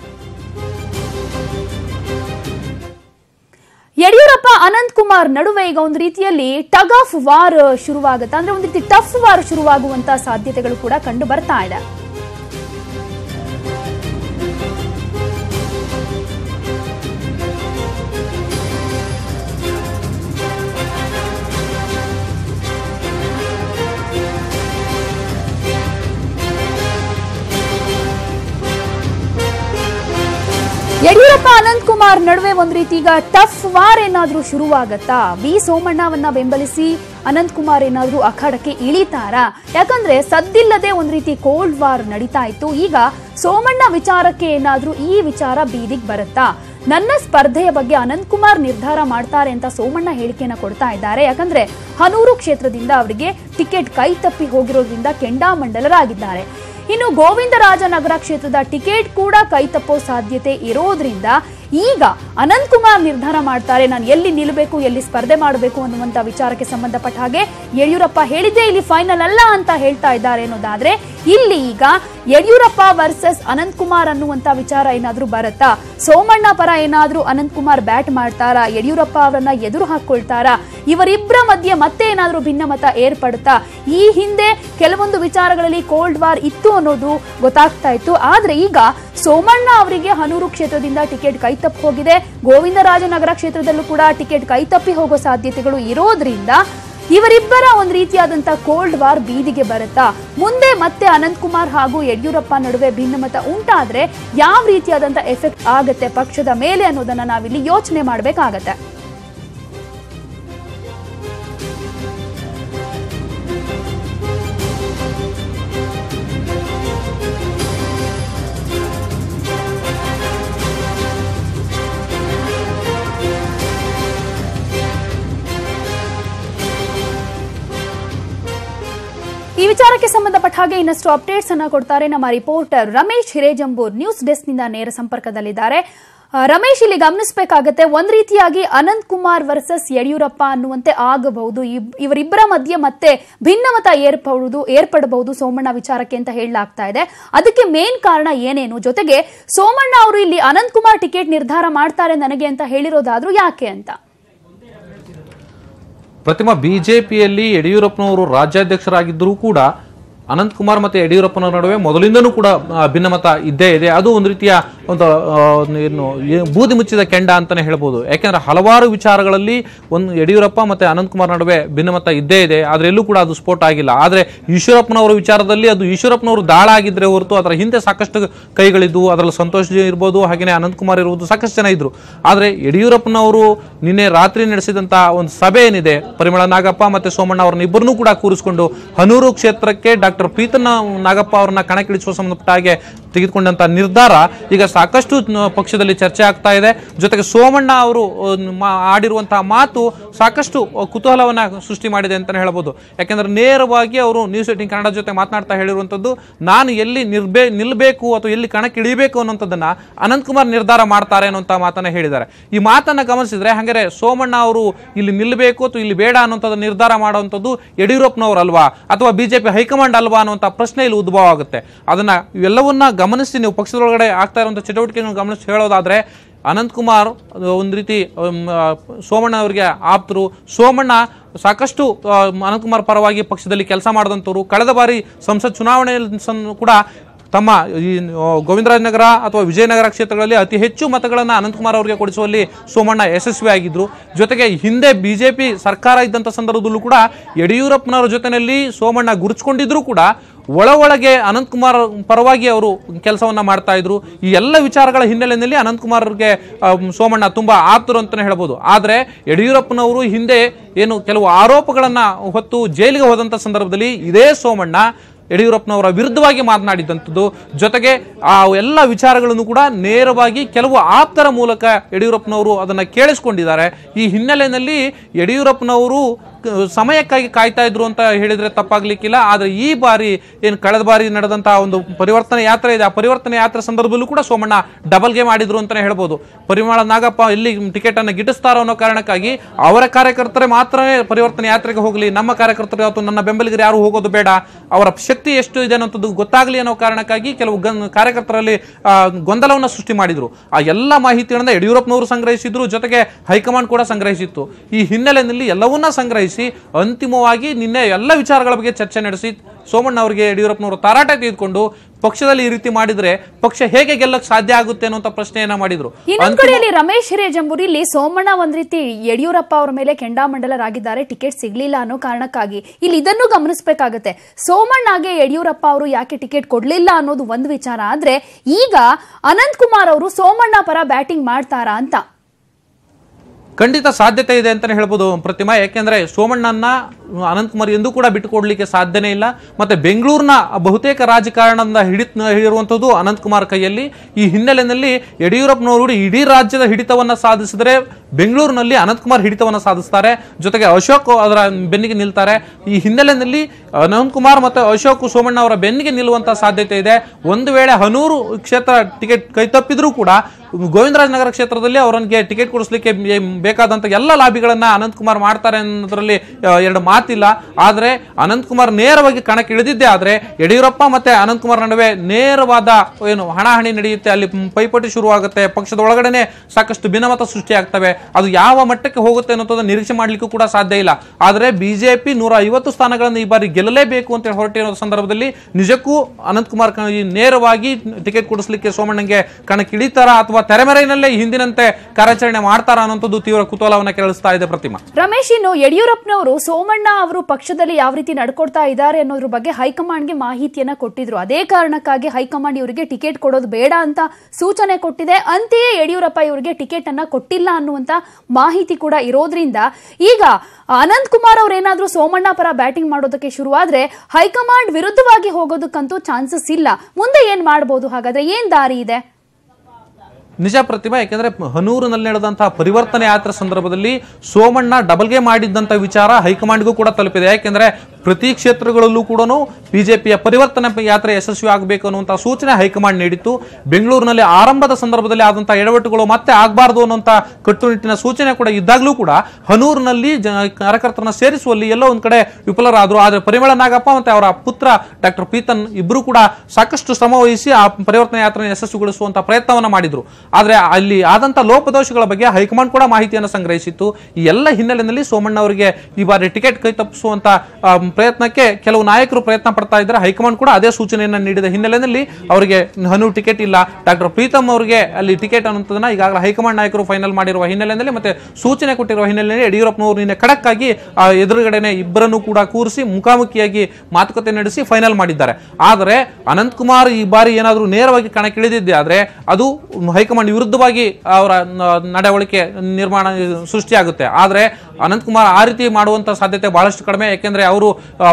S1: ಯಡಿಯೂರಪ್ಪ, ಅನಂತ್ ಕುಮಾರ್ ನಡುವೆ ಈಗ ಒಂದು ರೀತಿಯಲ್ಲಿ ಟಗ್ ಆಫ್ ವಾರ್ ಶುರುವಾಗುತ್ತೆ. ಅಂದ್ರೆ ಒಂದು ರೀತಿ ಟಫ್ ವಾರ್ ಶುರುವಾಗುವಂತ ಸಾಧ್ಯತೆಗಳು ಕೂಡ ಕಂಡು ಬರ್ತಾ ಇದೆ. ಯಡಿಯೂರಪ್ಪ, ಅನಂತ್ ಕುಮಾರ್ ನಡುವೆ ಒಂದ್ ರೀತಿ ಈಗ ಟಫ್ ವಾರ್ ಏನಾದ್ರೂ ಶುರುವಾಗತ್ತಾ? ವಿ ಸೋಮಣ್ಣವನ್ನ ಬೆಂಬಲಿಸಿ ಅನಂತ್ ಕುಮಾರ್ ಏನಾದ್ರೂ ಅಖಾಡಕ್ಕೆ ಇಳಿತಾರಾ? ಯಾಕಂದ್ರೆ ಸದ್ದಿಲ್ಲದೆ ಒಂದ್ ರೀತಿ ಕೋಲ್ಡ್ ವಾರ್ ನಡೀತಾ ಇತ್ತು. ಈಗ ಸೋಮಣ್ಣ ವಿಚಾರಕ್ಕೆ ಏನಾದ್ರೂ ಈ ವಿಚಾರ ಬೀದಿಗೆ ಬರುತ್ತಾ? ನನ್ನ ಸ್ಪರ್ಧೆಯ ಬಗ್ಗೆ ಅನಂತ್ ಕುಮಾರ್ ನಿರ್ಧಾರ ಮಾಡ್ತಾರೆ ಅಂತ ಸೋಮಣ್ಣ ಹೇಳಿಕೆಯನ್ನ ಕೊಡ್ತಾ ಇದ್ದಾರೆ. ಯಾಕಂದ್ರೆ ಹನೂರು ಕ್ಷೇತ್ರದಿಂದ ಅವರಿಗೆ ಟಿಕೆಟ್ ಕೈ ತಪ್ಪಿ ಹೋಗಿರೋದ್ರಿಂದ ಕೆಂಡಾಮಂಡಲರಾಗಿದ್ದಾರೆ. ಇನ್ನು ಗೋವಿಂದರಾಜನಗರ ಕ್ಷೇತ್ರದ ಟಿಕೆಟ್ ಕೂಡ ಕೈತಪ್ಪೋ ಸಾಧ್ಯತೆ ಇರೋದ್ರಿಂದ ಈಗ ಅನಂತ್ ಕುಮಾರ್ ನಿರ್ಧಾರ ಮಾಡ್ತಾರೆ, ನಾನು ಎಲ್ಲಿ ನಿಲ್ಲಬೇಕು ಎಲ್ಲಿ ಸ್ಪರ್ಧೆ ಮಾಡಬೇಕು ಅನ್ನುವಂತ ವಿಚಾರಕ್ಕೆ ಸಂಬಂಧಪಟ್ಟ ಹಾಗೆ ಯಡಿಯೂರಪ್ಪ ಹೇಳಿದ್ದೆ ಇಲ್ಲಿ ಫೈನಲ್ ಅಲ್ಲ ಅಂತ ಹೇಳ್ತಾ ಇದ್ದಾರೆ ಅನ್ನೋದಾದ್ರೆ, ಇಲ್ಲಿ ಈಗ ಯಡಿಯೂರಪ್ಪ ವರ್ಸಸ್ ಅನಂತ್ ಕುಮಾರ್ ಅನ್ನುವಂತ ವಿಚಾರ ಏನಾದ್ರೂ ಬರುತ್ತಾ? ಸೋಮಣ್ಣ ಪರ ಏನಾದ್ರೂ ಅನಂತ್ ಕುಮಾರ್ ಬ್ಯಾಟ್ ಮಾಡ್ತಾರಾ? ಯಡಿಯೂರಪ್ಪ ಅವರನ್ನ ಎದುರು ಹಾಕೊಳ್ತಾರಾ? ಇವರಿಬ್ಬರ ಮಧ್ಯೆ ಮತ್ತೆ ಏನಾದ್ರೂ ಭಿನ್ನಮತ ಏರ್ಪಡುತ್ತಾ? ಈ ಹಿಂದೆ ಕೆಲವೊಂದು ವಿಚಾರಗಳಲ್ಲಿ ಕೋಲ್ಡ್ ವಾರ್ ಇತ್ತು ಅನ್ನೋದು ಗೊತ್ತಾಗ್ತಾ ಇತ್ತು. ಆದ್ರೆ ಈಗ ಸೋಮಣ್ಣ ಅವರಿಗೆ ಹನೂರು ಕ್ಷೇತ್ರದಿಂದ ಟಿಕೆಟ್ ಕೈತಪ್ಪಿ ಹೋಗಿದೆ. ಗೋವಿಂದರಾಜನಗರ ಕ್ಷೇತ್ರದಲ್ಲೂ ಕೂಡ ಟಿಕೆಟ್ ಕೈತಪ್ಪಿ ಹೋಗೋ ಸಾಧ್ಯತೆಗಳು ಇರೋದ್ರಿಂದ ಇವರಿಬ್ಬರ ಒಂದು ರೀತಿಯಾದಂತ ಕೋಲ್ಡ್ ವಾರ್ ಬೀದಿಗೆ ಬರುತ್ತಾ? ಮುಂದೆ ಮತ್ತೆ ಅನಂತ್ ಕುಮಾರ್ ಹಾಗೂ ಯಡಿಯೂರಪ್ಪ ನಡುವೆ ಭಿನ್ನಮತ ಉಂಟಾದ್ರೆ ಯಾವ ರೀತಿಯಾದಂತ ಎಫೆಕ್ಟ್ ಆಗತ್ತೆ ಪಕ್ಷದ ಮೇಲೆ ಅನ್ನೋದನ್ನ ನಾವಿಲ್ಲಿ ಯೋಚನೆ ಮಾಡಬೇಕಾಗತ್ತೆ. ಈ ವಿಚಾರಕ್ಕೆ ಸಂಬಂಧಪಟ್ಟ ಹಾಗೆ ಇನ್ನಷ್ಟು ಅಪ್ಡೇಟ್ಸ್ ಅನ್ನ ಕೊಡ್ತಾರೆ ನಮ್ಮ ರಿಪೋರ್ಟರ್ ರಮೇಶ್ ಹಿರೇಜಂಬೂರ್. ನ್ಯೂಸ್ ಡೆಸ್ಕ್ನಿಂದ ನೇರ ಸಂಪರ್ಕದಲ್ಲಿದ್ದಾರೆ. ರಮೇಶ್, ಇಲ್ಲಿ ಗಮನಿಸಬೇಕಾಗತ್ತೆ, ಒಂದ್ ರೀತಿಯಾಗಿ ಅನಂತ್ ಕುಮಾರ್ ವರ್ಸಸ್ ಯಡಿಯೂರಪ್ಪ ಅನ್ನುವಂತೆ ಆಗಬಹುದು. ಇವರಿಬ್ಬರ ಮಧ್ಯೆ ಮತ್ತೆ ಭಿನ್ನಮತ ಏರ್ಪಡುವುದು, ಏರ್ಪಡಬಹುದು ಸೋಮಣ್ಣ ವಿಚಾರಕ್ಕೆ ಅಂತ ಹೇಳಲಾಗ್ತಾ ಇದೆ. ಅದಕ್ಕೆ ಮೇನ್ ಕಾರಣ ಏನೇನು? ಜೊತೆಗೆ ಸೋಮಣ್ಣ ಅವರು ಇಲ್ಲಿ ಅನಂತ್ ಕುಮಾರ್ ಟಿಕೆಟ್ ನಿರ್ಧಾರ ಮಾಡ್ತಾರೆ ನನಗೆ ಅಂತ ಹೇಳಿರೋದಾದ್ರೂ ಯಾಕೆ ಅಂತ?
S4: ಪ್ರತಿಮಾ ಬಿಜೆಪಿಯಲ್ಲಿ ಯಡಿಯೂರಪ್ಪನವರು ರಾಜ್ಯಾಧ್ಯಕ್ಷರಾಗಿದ್ದರೂ ಕೂಡ ಅನಂತಕುಮಾರ್ ಮತ್ತು ಯಡಿಯೂರಪ್ಪನವರ ನಡುವೆ ಮೊದಲಿಂದನೂ ಕೂಡ ಭಿನ್ನಮತ ಇದ್ದೇ ಇದೆ. ಅದು ಒಂದು ರೀತಿಯ ಒಂದು ಏನು ಬೂದಿ ಮುಚ್ಚಿದ ಕೆಂಡ ಅಂತಲೇ ಹೇಳ್ಬೋದು. ಯಾಕೆಂದ್ರೆ ಹಲವಾರು ವಿಚಾರಗಳಲ್ಲಿ ಒಂದು ಯಡಿಯೂರಪ್ಪ ಮತ್ತೆ ಅನಂತಕುಮಾರ್ ನಡುವೆ ಭಿನ್ನಮತ ಇದ್ದೇ ಇದೆ. ಆದ್ರೆ ಎಲ್ಲೂ ಕೂಡ ಅದು ಸ್ಫೋಟ ಆಗಿಲ್ಲ. ಆದ್ರೆ ಈಶ್ವರಪ್ಪನವರ ವಿಚಾರದಲ್ಲಿ ಅದು ಈಶ್ವರಪ್ಪನವರು ದಾಳ ಆಗಿದ್ರೆ ಹೊರತು ಅದರ ಹಿಂದೆ ಸಾಕಷ್ಟು ಕೈಗಳಿದ್ವು. ಅದರಲ್ಲಿ ಸಂತೋಷ್ ಇರ್ಬೋದು ಹಾಗೆಯೇ ಅನಂತಕುಮಾರ್ ಇರ್ಬೋದು, ಸಾಕಷ್ಟು ಜನ ಇದ್ದರು ಆದ್ರೆ ಯಡಿಯೂರಪ್ಪನವರು ನಿನ್ನೆ ರಾತ್ರಿ ನಡೆಸಿದಂಥ ಒಂದು ಸಭೆ ಏನಿದೆ, ಪರಿಮಳ ನಾಗಪ್ಪ ಮತ್ತೆ ಸೋಮಣ್ಣ ಅವ್ರನ್ನ ಇಬ್ಬರನ್ನೂ ಕೂಡ ಕೂರಿಸಿಕೊಂಡು ಹನೂರು ಕ್ಷೇತ್ರಕ್ಕೆ ಡಾಕ್ಟರ್ ಪ್ರೀತನ ನಾಗಪ್ಪ ಅವ್ರನ್ನ ಕಣಕ್ಕಿಳಿಸುವ ಸಂಬಂಧಪಟ್ಟ ಹಾಗೆ ತೆಗೆದುಕೊಂಡಂಥ ನಿರ್ಧಾರ. ಈಗ ಸಾಕಷ್ಟು ಪಕ್ಷದಲ್ಲಿ ಚರ್ಚೆ ಆಗ್ತಾ ಇದೆ. ಜೊತೆಗೆ ಸೋಮಣ್ಣ ಅವರು ಆಡಿರುವಂತಹ ಮಾತು ಸಾಕಷ್ಟು ಕುತೂಹಲವನ್ನ ಸೃಷ್ಟಿ ಮಾಡಿದೆ ಅಂತಾನೆ ಹೇಳ್ಬೋದು ಯಾಕೆಂದ್ರೆ ನೇರವಾಗಿ ಅವರು ನ್ಯೂಸ್ ಏಟಿಂಗ್ ಕನ್ನಡ ಜೊತೆ ಮಾತನಾಡ್ತಾ ಹೇಳಿರುವಂತದ್ದು, ನಾನು ಎಲ್ಲಿ ನಿರ್ಬೇ, ನಿಲ್ಬೇಕು ಅಥವಾ ಎಲ್ಲಿ ಕಣಕ್ಕೆ ಇಳಿಬೇಕು ಅನ್ನೋಂಥದ್ದನ್ನ ಅನಂತಕುಮಾರ್ ನಿರ್ಧಾರ ಮಾಡ್ತಾರೆ ಅನ್ನೋಂಥ ಮಾತನ್ನ ಹೇಳಿದ್ದಾರೆ. ಈ ಮಾತನ್ನ ಗಮನಿಸಿದ್ರೆ ಹಾಗಾದ್ರೆ ಸೋಮಣ್ಣ ಅವರು ಇಲ್ಲಿ ನಿಲ್ಲಬೇಕು ಅಥವಾ ಇಲ್ಲಿ ಬೇಡ ಅನ್ನೋಂಥದ್ದು ನಿರ್ಧಾರ ಮಾಡುವಂಥದ್ದು ಯಡಿಯೂರಪ್ಪನವರಲ್ವಾ ಅಥವಾ ಬಿಜೆಪಿ ಹೈಕಮಾಂಡ್ ಅಲ್ವಾ ಅನ್ನುವಂಥ ಪ್ರಶ್ನೆ ಇಲ್ಲಿ ಉದ್ಭವ ಆಗುತ್ತೆ. ಅದನ್ನ ಇವೆಲ್ಲವನ್ನ ಗಮನಿಸಿ ನೀವು ಪಕ್ಷದೊಳಗಡೆ ಆಗ್ತಾ ಇರುವಂಥ ಚಟುವಟಿಕೆಗಳನ್ನು ಗಮನಿಸಿ ಹೇಳೋದಾದರೆ ಅನಂತಕುಮಾರ್ ಒಂದು ರೀತಿ ಸೋಮಣ್ಣ ಅವರಿಗೆ ಆಪ್ತರು. ಸೋಮಣ್ಣ ಸಾಕಷ್ಟು ಅನಂತಕುಮಾರ್ ಪರವಾಗಿ ಪಕ್ಷದಲ್ಲಿ ಕೆಲಸ ಮಾಡಿದಂಥವ್ರು. ಕಳೆದ ಬಾರಿ ಸಂಸತ್ ಚುನಾವಣೆಯಲ್ಲಿ ಕೂಡ ತಮ್ಮ ಈ ಗೋವಿಂದರಾಜನಗರ ಅಥವಾ ವಿಜಯನಗರ ಕ್ಷೇತ್ರಗಳಲ್ಲಿ ಅತಿ ಹೆಚ್ಚು ಮತಗಳನ್ನು ಅನಂತಕುಮಾರ್ ಅವರಿಗೆ ಕೊಡಿಸುವಲ್ಲಿ ಸೋಮಣ್ಣ ಯಶಸ್ವಿಯಾಗಿದ್ದರು ಜೊತೆಗೆ ಹಿಂದೆ ಬಿಜೆಪಿ ಸರ್ಕಾರ ಇದ್ದಂಥ ಸಂದರ್ಭದಲ್ಲೂ ಕೂಡ ಯಡಿಯೂರಪ್ಪನವರ ಜೊತೆಯಲ್ಲಿ ಸೋಮಣ್ಣ ಗುರುತಿಸ್ಕೊಂಡಿದ್ರು ಕೂಡ ಒಳ ಒಳಗೆ ಅನಂತಕುಮಾರ್ ಪರವಾಗಿ ಅವರು ಕೆಲಸವನ್ನ ಮಾಡ್ತಾ ಇದ್ರು. ಈ ಎಲ್ಲ ವಿಚಾರಗಳ ಹಿನ್ನೆಲೆಯಲ್ಲಿ ಅನಂತಕುಮಾರ್ಗೆ ಸೋಮಣ್ಣ ತುಂಬಾ ಆಪ್ತರು ಅಂತಲೇ ಹೇಳ್ಬೋದು. ಆದರೆ ಯಡಿಯೂರಪ್ಪನವರು ಹಿಂದೆ ಏನು ಕೆಲವು ಆರೋಪಗಳನ್ನ ಹೊತ್ತು ಜೈಲಿಗೆ ಹೋದಂಥ ಸಂದರ್ಭದಲ್ಲಿ ಇದೇ ಸೋಮಣ್ಣ ಯಡಿಯೂರಪ್ಪನವರ ವಿರುದ್ಧವಾಗಿ ಮಾತನಾಡಿದಂಥದ್ದು. ಜೊತೆಗೆ ಆ ಎಲ್ಲ ವಿಚಾರಗಳನ್ನು ಕೂಡ ನೇರವಾಗಿ ಕೆಲವು ಆಪ್ತರ ಮೂಲಕ ಯಡಿಯೂರಪ್ಪನವರು ಅದನ್ನು ಕೇಳಿಸ್ಕೊಂಡಿದ್ದಾರೆ. ಈ ಹಿನ್ನೆಲೆಯಲ್ಲಿ ಯಡಿಯೂರಪ್ಪನವರು ಸಮಯಕ್ಕಾಗಿ ಕಾಯ್ತಾ ಇದ್ರು ಅಂತ ಹೇಳಿದ್ರೆ ತಪ್ಪಾಗ್ಲಿಕ್ಕಿಲ್ಲ. ಆದರೆ ಈ ಬಾರಿ ಏನು ಕಳೆದ ಬಾರಿ ನಡೆದಂತಹ ಒಂದು ಪರಿವರ್ತನೆ ಯಾತ್ರೆ ಇದೆ, ಆ ಪರಿವರ್ತನೆ ಯಾತ್ರೆ ಸಂದರ್ಭದಲ್ಲೂ ಕೂಡ ಸೋಮಣ್ಣ ಡಬಲ್ ಗೇಮ್ ಆಡಿದ್ರು ಅಂತಲೇ ಹೇಳ್ಬೋದು. ಪರಿಮಳ ನಾಗಪ್ಪ ಇಲ್ಲಿ ಟಿಕೆಟ್ ಅನ್ನು ಗಿಟ್ಟಿಸ್ತಾರೋ ಅನ್ನೋ ಕಾರಣಕ್ಕಾಗಿ ಅವರ ಕಾರ್ಯಕರ್ತರೇ ಮಾತ್ರವೇ ಪರಿವರ್ತನೆ ಯಾತ್ರೆಗೆ ಹೋಗಲಿ, ನಮ್ಮ ಕಾರ್ಯಕರ್ತರು ಅಥವಾ ನನ್ನ ಬೆಂಬಲಿಗರು ಯಾರು ಹೋಗೋದು ಬೇಡ. ಅವರ ಶಕ್ತಿ ಎಷ್ಟು ಇದೆ ಅನ್ನೋದು ಗೊತ್ತಾಗಲಿ ಅನ್ನೋ ಕಾರಣಕ್ಕಾಗಿ ಕೆಲವು ಕಾರ್ಯಕರ್ತರಲ್ಲಿ ಗೊಂದಲವನ್ನು ಸೃಷ್ಟಿ ಮಾಡಿದ್ರು. ಆ ಎಲ್ಲ ಮಾಹಿತಿಗಳನ್ನ ಯಡಿಯೂರಪ್ಪನವರು ಸಂಗ್ರಹಿಸಿದ್ರು, ಜೊತೆಗೆ ಹೈಕಮಾಂಡ್ ಕೂಡ ಸಂಗ್ರಹಿಸಿತ್ತು. ಈ ಹಿನ್ನೆಲೆಯಲ್ಲಿ ಎಲ್ಲವನ್ನ ಸಂಗ್ರಹಿಸಿ, ಅಂತಿಮವಾಗಿ ನಿನ್ನೆ ಎಲ್ಲ ವಿಚಾರಗಳ ಬಗ್ಗೆ ಚರ್ಚೆ ನಡೆಸಿ ಸೋಮಣ್ಣ ಅವರಿಗೆ ಯಡಿಯೂರಪ್ಪನವರು ತಾರಾಟ ತೆಗೆದುಕೊಂಡು ಪಕ್ಷದಲ್ಲಿ ಈ ರೀತಿ ಮಾಡಿದ್ರೆ ಪಕ್ಷ ಹೇಗೆ ಗೆಲ್ಲಕ್ಕೆ ಸಾಧ್ಯ ಆಗುತ್ತೆ ಅನ್ನೋ ಪ್ರಶ್ನೆಯನ್ನ ಮಾಡಿದ್ರು.
S1: ಇನ್ನೊಂದ್ ಕಡೆಯಲ್ಲಿ ರಮೇಶ್ ಹಿರೇಜಂಬೂರಿ ಇಲ್ಲಿ ಸೋಮಣ್ಣ ಒಂದ್ ರೀತಿ ಯಡಿಯೂರಪ್ಪ ಅವರ ಮೇಲೆ ಕೆಂಡಾಮಂಡಲರಾಗಿದ್ದಾರೆ ಟಿಕೆಟ್ ಸಿಗ್ಲಿಲ್ಲ ಅನ್ನೋ ಕಾರಣಕ್ಕಾಗಿ. ಇಲ್ಲಿ ಇದನ್ನು ಗಮನಿಸಬೇಕಾಗುತ್ತೆ. ಸೋಮಣ್ಣಗೆ ಯಡಿಯೂರಪ್ಪ ಅವರು ಯಾಕೆ ಟಿಕೆಟ್ ಕೊಡ್ಲಿಲ್ಲ ಅನ್ನೋದು ಒಂದು ವಿಚಾರ. ಆದ್ರೆ ಈಗ ಅನಂತ್ ಕುಮಾರ್ ಅವರು ಸೋಮಣ್ಣ ಪರ ಬ್ಯಾಟಿಂಗ್ ಮಾಡ್ತಾರಾ ಅಂತ.
S4: ಖಂಡಿತ ಸಾಧ್ಯತೆ ಇದೆ ಅಂತಲೇ ಹೇಳ್ಬೋದು ಪ್ರತಿಮಾ. ಯಾಕೆಂದ್ರೆ ಸೋಮಣ್ಣನ ಅನಂತಕುಮಾರ್ ಎಂದು ಕೂಡ ಬಿಟ್ಟುಕೊಡ್ಲಿಕ್ಕೆ ಸಾಧ್ಯನೇ ಇಲ್ಲ. ಮತ್ತೆ ಬೆಂಗಳೂರಿನ ಬಹುತೇಕ ರಾಜಕಾರಣದಿಂದ ಹಿಡಿತ ಹಿಡಿರುವಂಥದ್ದು ಅನಂತಕುಮಾರ್ ಕೈಯಲ್ಲಿ. ಈ ಹಿನ್ನೆಲೆಯಲ್ಲಿ ಯಡಿಯೂರಪ್ಪನವರು ಇಡೀ ರಾಜ್ಯದ ಹಿಡಿತವನ್ನ ಸಾಧಿಸಿದರೆ ಬೆಂಗಳೂರಿನಲ್ಲಿ ಅನಂತಕುಮಾರ್ ಹಿಡಿತವನ್ನು ಸಾಧಿಸ್ತಾರೆ. ಜೊತೆಗೆ ಅಶೋಕ್ ಅದರ ಬೆನ್ನಿಗೆ ನಿಲ್ತಾರೆ. ಈ ಹಿನ್ನೆಲೆಯಲ್ಲಿ ಅನಂತಕುಮಾರ್ ಮತ್ತು ಅಶೋಕ್ ಸೋಮಣ್ಣ ಅವರ ಬೆನ್ನಿಗೆ ನಿಲ್ಲುವಂತ ಸಾಧ್ಯತೆ ಇದೆ. ಒಂದು ವೇಳೆ ಹನೂರು ಕ್ಷೇತ್ರ ಟಿಕೆಟ್ ಕೈ ತಪ್ಪಿದ್ರೂ ಕೂಡ, ಗೋವಿಂದರಾಜನಗರ ಕ್ಷೇತ್ರದಲ್ಲಿ ಅವರಿಗೆ ಟಿಕೆಟ್ ಕೊಡಿಸ್ಲಿಕ್ಕೆ ಬೇಕಾದಂಥ ಎಲ್ಲ ಲಾಬಿಗಳನ್ನ ಅನಂತಕುಮಾರ್ ಮಾಡ್ತಾರೆ ಅನ್ನೋದ್ರಲ್ಲಿ ಎರಡು ಮಾತಿಲ್ಲ. ಆದ್ರೆ ಅನಂತಕುಮಾರ್ ನೇರವಾಗಿ ಕಣಕ್ಕೆ ಇಳಿದಿದ್ದೇ ಆದ್ರೆ, ಯಡಿಯೂರಪ್ಪ ಮತ್ತೆ ಅನಂತಕುಮಾರ್ ನಡುವೆ ನೇರವಾದ, ಏನು, ಹಣಾಹಣಿ ನಡೆಯುತ್ತೆ. ಅಲ್ಲಿ ಪೈಪೋಟಿ ಶುರುವಾಗುತ್ತೆ. ಪಕ್ಷದ ಒಳಗಡೆನೆ ಸಾಕಷ್ಟು ಭಿನ್ನಮತ ಸೃಷ್ಟಿಯಾಗ್ತವೆ. ಅದು ಯಾವ ಮಟ್ಟಕ್ಕೆ ಹೋಗುತ್ತೆ ಅನ್ನೋದನ್ನ ನಿರೀಕ್ಷೆ ಮಾಡಲಿಕ್ಕೂ ಕೂಡ ಸಾಧ್ಯ ಇಲ್ಲ. ಆದರೆ ಬಿಜೆಪಿ ನೂರ ಐವತ್ತು ಸ್ಥಾನಗಳನ್ನು ಈ ಬಾರಿ ಗೆಲ್ಲಲೇಬೇಕು ಅಂತ ಹೇಳಿ ಹೊರಟಿರೋ ಸಂದರ್ಭದಲ್ಲಿ ನಿಜಕ್ಕೂ ಅನಂತಕುಮಾರ್ ನೇರವಾಗಿ ಟಿಕೆಟ್ ಕೊಡಿಸ್ಲಿಕ್ಕೆ ಸೋಮಣ್ಣಗೆ ಕಣಕ್ಕಿಳಿತಾರ ಅಥವಾ ತೆರೆಮರೆಯಲ್ಲೇ ಹಿಂದಿನಂತೆ ಕಾರ್ಯಾಚರಣೆ ಮಾಡ್ತಾರ ಅನ್ನೋದು ತೀವ್ರ ಕುತೂಹಲವನ್ನ ಕೇಳಿಸ್ತಾ ಇದೆ ಪ್ರತಿಮಾ.
S1: ರಮೇಶ್, ಇನ್ನು ಯಡಿಯೂರಪ್ಪನವರು ಸೋಮಣ್ಣ ಅವರು ಪಕ್ಷದಲ್ಲಿ ಯಾವ ರೀತಿ ನಡ್ಕೊಡ್ತಾ ಇದ್ದಾರೆ ಅನ್ನೋದ್ರ ಬಗ್ಗೆ ಹೈಕಮಾಂಡ್ಗೆ ಮಾಹಿತಿಯನ್ನ ಕೊಟ್ಟಿದ್ರು. ಅದೇ ಕಾರಣಕ್ಕಾಗಿ ಹೈಕಮಾಂಡ್ ಇವರಿಗೆ ಟಿಕೆಟ್ ಕೊಡೋದು ಬೇಡ ಅಂತ ಸೂಚನೆ ಕೊಟ್ಟಿದೆ. ಅಂತೆಯೇ ಯಡಿಯೂರಪ್ಪ ಇವರಿಗೆ ಟಿಕೆಟ್ ಅನ್ನ ಕೊಟ್ಟಿಲ್ಲ ಅನ್ನುವಂತ ಮಾಹಿತಿ ಕೂಡ ಇರೋದ್ರಿಂದ ಈಗ ಅನಂತ್ ಕುಮಾರ್ ಅವ್ರು ಏನಾದ್ರೂ ಸೋಮಣ್ಣ ಪರ ಬ್ಯಾಟಿಂಗ್ ಮಾಡೋದಕ್ಕೆ ಶುರುವಾದ್ರೆ ಹೈಕಮಾಂಡ್ ವಿರುದ್ಧವಾಗಿ ಹೋಗೋದಕ್ಕಂತೂ ಚಾನ್ಸಸ್ ಇಲ್ಲ. ಮುಂದೆ ಏನ್ ಮಾಡಬಹುದು ಹಾಗಾದ್ರೆ? ಏನ್ ದಾರಿ ಇದೆ?
S4: ನಿಜ ಪ್ರತಿಭಾ ಯಾಕೆಂದ್ರೆ ಹನೂರಿನಲ್ಲಿ ನಡೆದಂತಹ ಪರಿವರ್ತನೆ ಯಾತ್ರೆ ಸಂದರ್ಭದಲ್ಲಿ ಸೋಮಣ್ಣ ಡಬಲ್ಗೆ ಮಾಡಿದ್ದಂತ ವಿಚಾರ ಹೈಕಮಾಂಡ್ಗೂ ಕೂಡ ತಲುಪಿದೆ. ಯಾಕೆಂದ್ರೆ ಪ್ರತಿ ಕ್ಷೇತ್ರಗಳಲ್ಲೂ ಕೂಡ ಬಿಜೆಪಿಯ ಪರಿವರ್ತನೆ ಯಾತ್ರೆ ಯಶಸ್ವಿ ಆಗಬೇಕು ಅನ್ನುವಂಥ ಸೂಚನೆ ಹೈಕಮಾಂಡ್ ನೀಡಿತ್ತು. ಬೆಂಗಳೂರಿನಲ್ಲಿ ಆರಂಭದ ಸಂದರ್ಭದಲ್ಲಿ ಆದಂತಹ ಎಡವಟ್ಟುಗಳು ಮತ್ತೆ ಆಗಬಾರದು ಅನ್ನುವಂಥ ಕಟ್ಟುನಿಟ್ಟಿನ ಸೂಚನೆ ಕೂಡ ಇದ್ದಾಗಲೂ ಕೂಡ ಹನೂರಿನಲ್ಲಿ ಕಾರ್ಯಕರ್ತರನ್ನ ಸೇರಿಸುವಲ್ಲಿ ಎಲ್ಲೋ ಒಂದು ಕಡೆ ವಿಫಲರಾದರು. ಆದರೆ ಪರಿಮಳ ನಾಗಪ್ಪ ಮತ್ತೆ ಅವರ ಪುತ್ರ ಡಾಕ್ಟರ್ ಪ್ರೀತನ್ ಇಬ್ಬರು ಕೂಡ ಸಾಕಷ್ಟು ಶ್ರಮ ಆ ಪರಿವರ್ತನೆ ಯಾತ್ರೆ ಯಶಸ್ವಿಗೊಳಿಸುವಂತ ಪ್ರಯತ್ನವನ್ನ ಮಾಡಿದ್ರು. ಆದರೆ ಅಲ್ಲಿ ಆದಂತ ಲೋಪದೋಷಗಳ ಬಗ್ಗೆ ಹೈಕಮಾಂಡ್ ಕೂಡ ಮಾಹಿತಿಯನ್ನು ಸಂಗ್ರಹಿಸಿತ್ತು. ಈ ಎಲ್ಲ ಹಿನ್ನೆಲೆಯಲ್ಲಿ ಸೋಮಣ್ಣ ಅವರಿಗೆ ಈ ಬಾರಿ ಟಿಕೆಟ್ ಕೈ ತಪ್ಪಿಸುವಂತ ಪ್ರಯತ್ನಕ್ಕೆ ಕೆಲವು ನಾಯಕರು ಪ್ರಯತ್ನ ಪಡ್ತಾ ಇದ್ದಾರೆ. ಹೈಕಮಾಂಡ್ ಕೂಡ ಅದೇ ಸೂಚನೆಯನ್ನು ನೀಡಿದ. ಹಿನ್ನೆಲೆಯಲ್ಲಿ ಅವರಿಗೆ ಹನು ಟಿಕೆಟ್ ಇಲ್ಲ. ಡಾಕ್ಟರ್ ಪ್ರೀತಮ್ ಅವರಿಗೆ ಅಲ್ಲಿ ಟಿಕೆಟ್ ಅನ್ನುವಂಥದ್ದನ್ನ ಈಗಾಗಲೇ ಹೈಕಮಾಂಡ್ ನಾಯಕರು ಫೈನಲ್ ಮಾಡಿರುವ ಹಿನ್ನೆಲೆಯಲ್ಲಿ ಮತ್ತೆ ಸೂಚನೆ ಕೊಟ್ಟಿರುವ ಹಿನ್ನೆಲೆಯಲ್ಲಿ ಯಡಿಯೂರಪ್ಪನವರು ನಿನ್ನೆ ಖಡಕ್ಕಾಗಿ ಎದುರುಗಡೆನೆ ಇಬ್ಬರನ್ನು ಕೂಡ ಕೂರಿಸಿ ಮುಖಾಮುಖಿಯಾಗಿ ಮಾತುಕತೆ ನಡೆಸಿ ಫೈನಲ್ ಮಾಡಿದ್ದಾರೆ. ಆದರೆ ಅನಂತಕುಮಾರ್ ಈ ಬಾರಿ ಏನಾದರೂ ನೇರವಾಗಿ ಕಣಕ್ಕಿಳಿದಿದ್ದೆ ಆದರೆ ಅದು ಹೈಕಮಾಂಡ್ ವಿರುದ್ಧವಾಗಿ ಅವರ ನಡವಳಿಕೆ ನಿರ್ಮಾಣ ಸೃಷ್ಟಿಯಾಗುತ್ತೆ. ಆದರೆ ಅನಂತಕುಮಾರ್ ಆ ರೀತಿ ಮಾಡುವಂತ ಸಾಧ್ಯತೆ ಬಹಳಷ್ಟು ಕಡಿಮೆ. ಯಾಕೆಂದ್ರೆ ಅವರು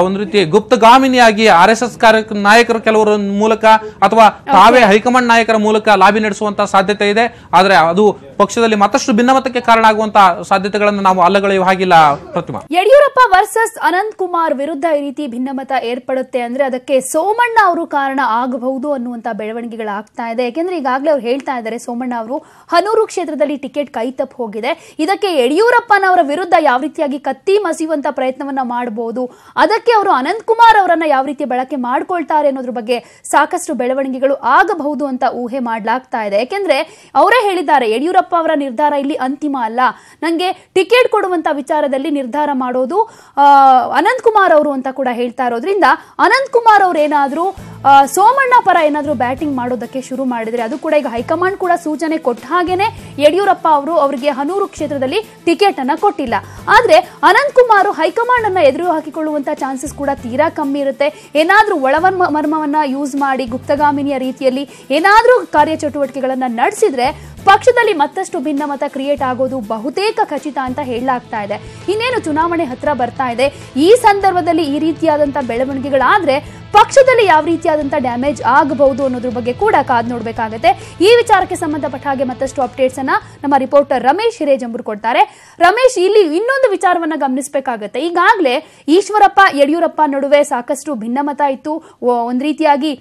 S4: ಒಂದು ರೀತಿ ಗುಪ್ತಗಾಮಿನಿಯಾಗಿ ಆರ್ ಎಸ್ ಎಸ್ ಕಾರ್ಯ ನಾಯಕರ ಕೆಲವರ ಮೂಲಕ ಅಥವಾ ತಾವೇ ಹೈಕಮಾಂಡ್ ನಾಯಕರ ಮೂಲಕ ಲಾಬಿ ನಡೆಸುವಂತ ಸಾಧ್ಯತೆ ಇದೆ. ಆದರೆ ಅದು ಪಕ್ಷದಲ್ಲಿ ಮತ್ತಷ್ಟು ಭಿನ್ನಮತಕ್ಕೆ ಕಾರಣ ಆಗುವಂತಹ ಸಾಧ್ಯತೆಗಳನ್ನು ನಾವು ಅಲ್ಲಗಳೆಯುವ ಹಾಗಿಲ್ಲ. ಪ್ರತಿಮಾ.
S1: ಯಡಿಯೂರಪ್ಪ ವರ್ಸಸ್ ಅನಂತ್ ಕುಮಾರ್ ವಿರುದ್ಧ ಈ ರೀತಿ ಭಿನ್ನಮತ ಏರ್ಪಡುತ್ತೆ ಅಂದ್ರೆ ಅದಕ್ಕೆ ಸೋಮಣ್ಣ ಅವರು ಕಾರಣ ಆಗಬಹುದು ಅನ್ನುವಂತ ಬೆಳವಣಿಗೆಗಳಾಗ್ತಾ ಇದೆ. ಯಾಕೆಂದ್ರೆ ಈಗಾಗಲೇ ಅವ್ರು ಹೇಳ್ತಾ ಇದ್ದಾರೆ, ಸೋಮಣ್ಣ ಅವರು ಹನೂರು ಕ್ಷೇತ್ರದಲ್ಲಿ ಟಿಕೆಟ್ ಕೈ ತಪ್ಪು ಹೋಗಿದೆ. ಇದಕ್ಕೆ ಯಡಿಯೂರಪ್ಪನವರ ವಿರುದ್ಧ ಯಾವ ರೀತಿಯಾಗಿ ಕತ್ತಿ ಮಸಿಯುವಂತ ಪ್ರಯತ್ನವನ್ನ ಮಾಡಬಹುದು ಅದಕ್ಕೆ ಅವರು ಅನಂತ್ ಕುಮಾರ್ ಅವರನ್ನ ಯಾವ ರೀತಿ ಬಳಕೆ ಮಾಡ್ಕೊಳ್ತಾರೆ ಅನ್ನೋದ್ರ ಬಗ್ಗೆ ಸಾಕಷ್ಟು ಬೆಳವಣಿಗೆಗಳು ಆಗಬಹುದು ಅಂತ ಊಹೆ ಮಾಡಲಾಗ್ತಾ ಇದೆ. ಯಾಕೆಂದ್ರೆ ಅವರೇ ಹೇಳಿದ್ದಾರೆ, ಯಡಿಯೂರಪ್ಪ ಅವರ ನಿರ್ಧಾರ ಇಲ್ಲಿ ಅಂತಿಮ ಅಲ್ಲ. ನಂಗೆ ಟಿಕೆಟ್ ಕೊಡುವಂತ ವಿಚಾರದಲ್ಲಿ ನಿರ್ಧಾರ ಮಾಡೋದು ಅನಂತ್ ಕುಮಾರ್ ಅವರು ಅಂತ ಕೂಡ ಹೇಳ್ತಾ ಇರೋದ್ರಿಂದ ಅನಂತ್ ಕುಮಾರ್ ಅವರು ಏನಾದ್ರೂ ಸೋಮಣ್ಣ ಪರ ಏನಾದರೂ ಬ್ಯಾಟಿಂಗ್ ಮಾಡೋದಕ್ಕೆ ಶುರು ಮಾಡಿದ್ರೆ ಅದು ಕೂಡ ಈಗ ಹೈಕಮಾಂಡ್ ಕೂಡ ಸೂಚನೆ ಕೊಟ್ಟ ಹಾಗೇನೆ ಯಡಿಯೂರಪ್ಪ ಅವರು ಅವರಿಗೆ ಹನೂರು ಕ್ಷೇತ್ರದಲ್ಲಿ ಟಿಕೆಟ್ ಅನ್ನ ಕೊಟ್ಟಿಲ್ಲ. ಆದ್ರೆ ಅನಂತ್ ಕುಮಾರ್ ಹೈಕಮಾಂಡ್ ಅನ್ನ ಎದುರು ಹಾಕಿಕೊಳ್ಳುವಂತ ಚಾನ್ಸಸ್ ಕೂಡ ತೀರಾ ಕಮ್ಮಿ ಇರುತ್ತೆ. ಏನಾದ್ರೂ ಒಳವರ್ಮ ಮರ್ಮವನ್ನ ಯೂಸ್ ಮಾಡಿ ಗುಪ್ತಗಾಮಿನಿಯ ರೀತಿಯಲ್ಲಿ ಏನಾದ್ರೂ ಕಾರ್ಯಚಟುವಟಿಕೆಗಳನ್ನ ನಡೆಸಿದ್ರೆ ಪಕ್ಷದಲ್ಲಿ ಮತ್ತಷ್ಟು ಭಿನ್ನಮತ ಕ್ರಿಯೇಟ್ ಆಗೋದು ಬಹುತೇಕ ಖಚಿತ ಅಂತ ಹೇಳಲಾಗ್ತಾ ಇದೆ. ಇನ್ನೇನು ಚುನಾವಣೆ ಹತ್ರ ಬರ್ತಾ ಇದೆ. ಈ ಸಂದರ್ಭದಲ್ಲಿ ಈ ರೀತಿಯಾದಂತ ಬೆಳವಣಿಗೆಗಳಾದ್ರೆ ಪಕ್ಷದಲ್ಲಿ ಯಾವ ರೀತಿಯಾದಂತ ಡ್ಯಾಮೇಜ್ ಆಗಬಹುದು ಅನ್ನೋದ್ರ ಬಗ್ಗೆ ಕೂಡ ಕಾದ್ ನೋಡಬೇಕಾಗುತ್ತೆ. ಈ ವಿಚಾರಕ್ಕೆ ಸಂಬಂಧಪಟ್ಟ ಹಾಗೆ ಮತ್ತಷ್ಟು ಅಪ್ಡೇಟ್ಸ್ ಅನ್ನ ನಮ್ಮ ರಿಪೋರ್ಟರ್ ರಮೇಶ್ ಹಿರೇಜಂಬೂರ್ ಕೊಡ್ತಾರೆ. ರಮೇಶ್, ಇಲ್ಲಿ ಇನ್ನೊಂದು ವಿಚಾರವನ್ನ ಗಮನಿಸಬೇಕಾಗತ್ತೆ. ಈಗಾಗಲೇ ಈಶ್ವರಪ್ಪ, ಯಡಿಯೂರಪ್ಪ ನಡುವೆ ಸಾಕಷ್ಟು ಭಿನ್ನಮತ ಇತ್ತು. ಒಂದ್ ರೀತಿಯಾಗಿ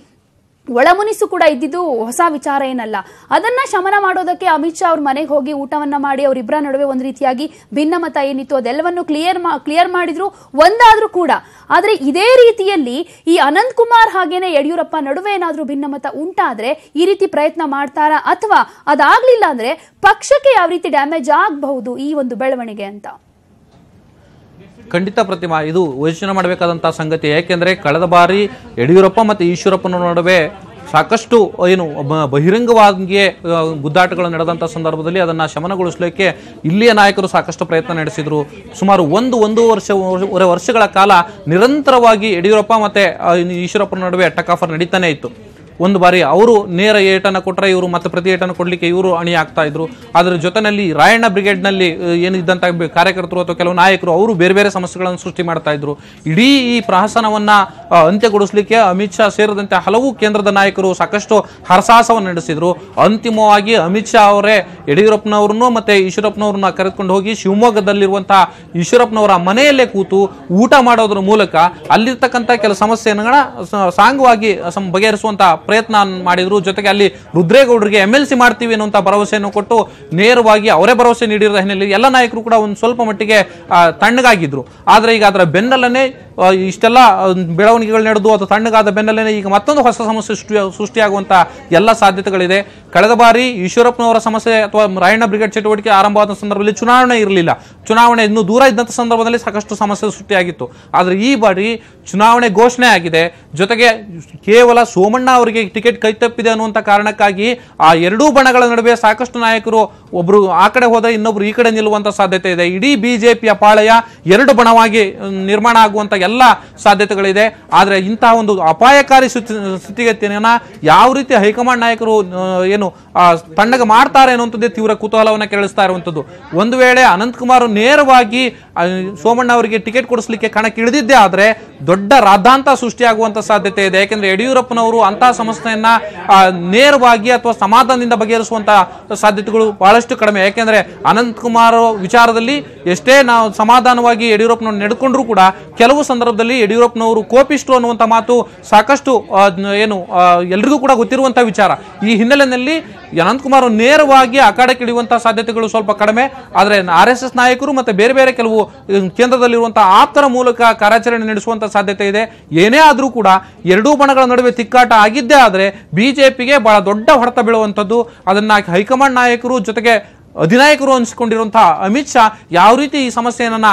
S1: ಒಳಮುನಿಸು ಕೂಡ ಇದ್ದಿದ್ದು ಹೊಸ ವಿಚಾರ ಏನಲ್ಲ. ಅದನ್ನ ಶಮನ ಮಾಡೋದಕ್ಕೆ ಅಮಿತ್ ಶಾ ಅವ್ರ ಮನೆಗೆ ಹೋಗಿ ಊಟವನ್ನ ಮಾಡಿ ಅವರಿಬ್ಬರ ನಡುವೆ ಒಂದು ರೀತಿಯಾಗಿ ಭಿನ್ನಮತ ಏನಿತ್ತು ಅದೆಲ್ಲವನ್ನು ಕ್ಲಿಯರ್ ಕ್ಲಿಯರ್ ಮಾಡಿದ್ರು ಒಂದಾದ್ರೂ ಕೂಡ. ಆದ್ರೆ ಇದೇ ರೀತಿಯಲ್ಲಿ ಈ ಅನಂತ್ ಕುಮಾರ್ ಹಾಗೇನೆ ಯಡಿಯೂರಪ್ಪ ನಡುವೆ ಏನಾದ್ರೂ ಭಿನ್ನಮತ ಉಂಟಾದ್ರೆ ಈ ರೀತಿ ಪ್ರಯತ್ನ ಮಾಡ್ತಾರಾ ಅಥವಾ ಅದಾಗ್ಲಿಲ್ಲ ಅಂದ್ರೆ ಪಕ್ಷಕ್ಕೆ ಯಾವ ರೀತಿ ಡ್ಯಾಮೇಜ್ ಆಗಬಹುದು ಈ ಒಂದು ಬೆಳವಣಿಗೆ ಅಂತ?
S4: ಖಂಡಿತ ಪ್ರತಿಮಾ. ಇದು ಯೋಚನೆ ಮಾಡಬೇಕಾದಂತಹ ಸಂಗತಿ. ಯಾಕೆಂದ್ರೆ ಕಳೆದ ಬಾರಿ ಯಡಿಯೂರಪ್ಪ ಮತ್ತು ಈಶ್ವರಪ್ಪನ ನಡುವೆ ಸಾಕಷ್ಟು ಏನು ಬ- ಬಹಿರಂಗವಾಗಿಯೇ ಆ, ಗುದ್ದಾಟಗಳು ನಡೆದಂಥ ಸಂದರ್ಭದಲ್ಲಿ ಅದನ್ನು ಶಮನಗೊಳಿಸಲಿಕ್ಕೆ ಇಲ್ಲಿಯ ನಾಯಕರು ಸಾಕಷ್ಟು ಪ್ರಯತ್ನ ನಡೆಸಿದರು. ಸುಮಾರು ಒಂದು ಒಂದು ವರ್ಷವರೆ ವರ್ಷಗಳ ಕಾಲ ನಿರಂತರವಾಗಿ ಯಡಿಯೂರಪ್ಪ ಮತ್ತು ಈಶ್ವರಪ್ಪನ ನಡುವೆ ಟಕಾಫರ್ ನಡೀತಾನೆ ಇತ್ತು. ಒಂದು ಬಾರಿ ಅವರು ನೇರ ಏಟನ್ನು ಕೊಟ್ಟರೆ ಇವರು ಮತ್ತೆ ಪ್ರತಿ ಏಟನ್ನು ಕೊಡಲಿಕ್ಕೆ ಇವರು ಅಣಿ ಆಗ್ತಾ ಇದ್ರು. ಅದರ ಜೊತೆಯಲ್ಲಿ ರಾಯಣ್ಣ ಬ್ರಿಗೇಡ್ನಲ್ಲಿ ಏನಿದ್ದಂಥ ಕಾರ್ಯಕರ್ತರು ಅಥವಾ ಕೆಲವು ನಾಯಕರು, ಅವರು ಬೇರೆ ಬೇರೆ ಸಮಸ್ಯೆಗಳನ್ನು ಸೃಷ್ಟಿ ಮಾಡ್ತಾ ಇದ್ರು. ಇಡೀ ಈ ಪ್ರಹಸನವನ್ನ ಅಂತ್ಯಗೊಳಿಸಲಿಕ್ಕೆ ಅಮಿತ್ ಶಾ ಸೇರಿದಂತೆ ಹಲವು ಕೇಂದ್ರದ ನಾಯಕರು ಸಾಕಷ್ಟು ಹರಸಾಹಸವನ್ನು ನಡೆಸಿದ್ರು. ಅಂತಿಮವಾಗಿ ಅಮಿತ್ ಶಾ ಅವರೇ ಯಡಿಯೂರಪ್ಪನವ್ರನ್ನು ಮತ್ತೆ ಈಶ್ವರಪ್ಪನವ್ರನ್ನ ಕರೆದುಕೊಂಡು ಹೋಗಿ ಶಿವಮೊಗ್ಗದಲ್ಲಿರುವಂತಹ ಈಶ್ವರಪ್ಪನವರ ಮನೆಯಲ್ಲೇ ಕೂತು ಊಟ ಮಾಡೋದ್ರ ಮೂಲಕ ಅಲ್ಲಿರ್ತಕ್ಕಂಥ ಕೆಲ ಸಮಸ್ಯೆಗಳನ್ನ ಸ- ಸಾಂಗವಾಗಿ ಬಗೆಹರಿಸುವಂತಹ ಬಗೆಹರಿಸುವಂತ ಪ್ರಯತ್ನ ಮಾಡಿದ್ರು. ಜೊತೆಗೆ ಅಲ್ಲಿ ರುದ್ರೇಗೌಡರಿಗೆ ಎಂ ಎಲ್ ಸಿ ಮಾಡ್ತೀವಿ ಅನ್ನುವಂಥ ಭರವಸೆಯನ್ನು ಕೊಟ್ಟು ನೇರವಾಗಿ ಅವರೇ ಭರವಸೆ ನೀಡಿರೋ ಹಿನ್ನೆಲೆಯಲ್ಲಿ ಎಲ್ಲ ನಾಯಕರು ಕೂಡ ಒಂದು ಸ್ವಲ್ಪ ಮಟ್ಟಿಗೆ ತಣ್ಣಗಾಗಿದ್ರು. ಆದ್ರೆ ಈಗ ಅದರ ಬೆನ್ನಲ್ಲೇ ಇಷ್ಟೆಲ್ಲ ಬೆಳವಣಿಗೆಗಳು ನಡೆದು ಅಥವಾ ತಣ್ಣಗಾದ ಬೆನ್ನಲ್ಲೇ ಈಗ ಮತ್ತೊಂದು ಹೊಸ ಸಮಸ್ಯೆ ಸೃಷ್ಟಿ ಸೃಷ್ಟಿಯಾಗುವಂಥ ಎಲ್ಲ ಸಾಧ್ಯತೆಗಳಿದೆ. ಕಳೆದ ಬಾರಿ ಈಶ್ವರಪ್ಪನವರ ಸಮಸ್ಯೆ ಅಥವಾ ರಾಯಣ್ಣ ಬ್ರಿಗೇಡ್ ಚಟುವಟಿಕೆ ಆರಂಭವಾದ ಸಂದರ್ಭದಲ್ಲಿ ಚುನಾವಣೆ ಇರಲಿಲ್ಲ. ಚುನಾವಣೆ ಇನ್ನೂ ದೂರ ಇದ್ದಂಥ ಸಂದರ್ಭದಲ್ಲಿ ಸಾಕಷ್ಟು ಸಮಸ್ಯೆ ಸೃಷ್ಟಿಯಾಗಿತ್ತು. ಆದರೆ ಈ ಬಾರಿ ಚುನಾವಣೆ ಘೋಷಣೆ ಆಗಿದೆ. ಜೊತೆಗೆ ಕೇವಲ ಸೋಮಣ್ಣ ಅವರಿಗೆ ಟಿಕೆಟ್ ಕೈತಪ್ಪಿದೆ ಅನ್ನುವಂಥ ಕಾರಣಕ್ಕಾಗಿ ಆ ಎರಡೂ ಬಣಗಳ ನಡುವೆ ಸಾಕಷ್ಟು ನಾಯಕರು ಒಬ್ಬರು ಆ ಕಡೆ ಹೋದರೆ ಇನ್ನೊಬ್ರು ಈ ಕಡೆ ನಿಲ್ಲುವಂಥ ಸಾಧ್ಯತೆ ಇದೆ. ಇಡೀ ಬಿಜೆಪಿಯ ಪಾಳೆಯ ಎರಡು ಬಣವಾಗಿ ನಿರ್ಮಾಣ ಆಗುವಂತ ಎಲ್ಲ ಸಾಧ್ಯತೆಗಳಿದೆ. ಆದರೆ ಇಂತಹ ಒಂದು ಅಪಾಯಕಾರಿ ಸ್ಥಿತಿ- ಸ್ಥಿತಿಗತಿಯನ್ನ ಯಾವ ರೀತಿ ಹೈಕಮಾಂಡ್ ನಾಯಕರು ಏನು ತಣ್ಣಗೆ ಮಾಡ್ತಾರೆ ಅನ್ನುವಂಥದ್ದೇ ತೀವ್ರ ಕುತೂಹಲವನ್ನು ಕೆರಳಿಸ್ತಾ ಇರುವಂಥದ್ದು. ಒಂದು ವೇಳೆ ಅನಂತಕುಮಾರ್ ನೇರವಾಗಿ ಸೋಮಣ್ಣ ಅವರಿಗೆ ಟಿಕೆಟ್ ಕೊಡಿಸ್ಲಿಕ್ಕೆ ಕಣಕ್ಕೆ ಇಳಿದಿದ್ದೇ ಆದರೆ ದೊಡ್ಡ ರಾದ್ದಾಂತ ಸೃಷ್ಟಿಯಾಗುವಂಥ ಸಾಧ್ಯತೆ ಇದೆ. ಯಾಕೆಂದರೆ ಯಡಿಯೂರಪ್ಪನವರು ಅಂತಹ ಸಮಸ್ಯೆಯನ್ನು ನೇರವಾಗಿ ಅಥವಾ ಸಮಾಧಾನದಿಂದ ಬಗೆಹರಿಸುವಂಥ ಸಾಧ್ಯತೆಗಳು ಬಹಳಷ್ಟು ಕಡಿಮೆ. ಯಾಕೆಂದರೆ ಅನಂತಕುಮಾರ್ ವಿಚಾರದಲ್ಲಿ ಎಷ್ಟೇ ನಾವು ಸಮಾಧಾನವಾಗಿ ಯಡಿಯೂರಪ್ಪನವ್ರು ನಡ್ಕೊಂಡ್ರು ಕೂಡ ಕೆಲವು ಸಂದರ್ಭದಲ್ಲಿ ಯಡಿಯೂರಪ್ಪನವರು ಕೋಪಿಷ್ಟು ಅನ್ನುವಂಥ ಮಾತು ಸಾಕಷ್ಟು ಏನು ಎಲ್ರಿಗೂ ಕೂಡ ಗೊತ್ತಿರುವಂಥ ವಿಚಾರ. ಈ ಹಿನ್ನೆಲೆಯಲ್ಲಿ ಅನಂತಕುಮಾರ್ ನೇರವಾಗಿ ಅಖಾಡಕ್ಕೆ ಇಳಿಯುವಂತಹ ಸಾಧ್ಯತೆಗಳು ಸ್ವಲ್ಪ ಕಡಿಮೆ. ಆದರೆ ಆರ್ ಎಸ್ ಎಸ್ ನಾಯಕರು ಮತ್ತೆ ಬೇರೆ ಬೇರೆ ಕೆಲವು ಕೇಂದ್ರದಲ್ಲಿರುವಂತಹ ಆಪ್ತರ ಮೂಲಕ ಕಾರ್ಯಾಚರಣೆ ನಡೆಸುವಂತಹ ಸಾಧ್ಯತೆ ಇದೆ. ಏನೇ ಆದರೂ ಕೂಡ ಎರಡೂ ಬಣಗಳ ನಡುವೆ ತಿಕ್ಕಾಟ ಆಗಿದ್ದೇ ಆದರೆ ಬಿಜೆಪಿಗೆ ಬಹಳ ದೊಡ್ಡ ಹೊಡೆತ ಬೀಳುವಂಥದ್ದು. ಅದನ್ನ ಹೈಕಮಾಂಡ್ ನಾಯಕರು ಜೊತೆಗೆ ಅಧಿನಾಯಕರು ಅನಿಸಿಕೊಂಡಿರುವಂತಹ ಅಮಿತ್ ಶಾ ಯಾವ ರೀತಿ ಈ ಸಮಸ್ಯೆಯನ್ನ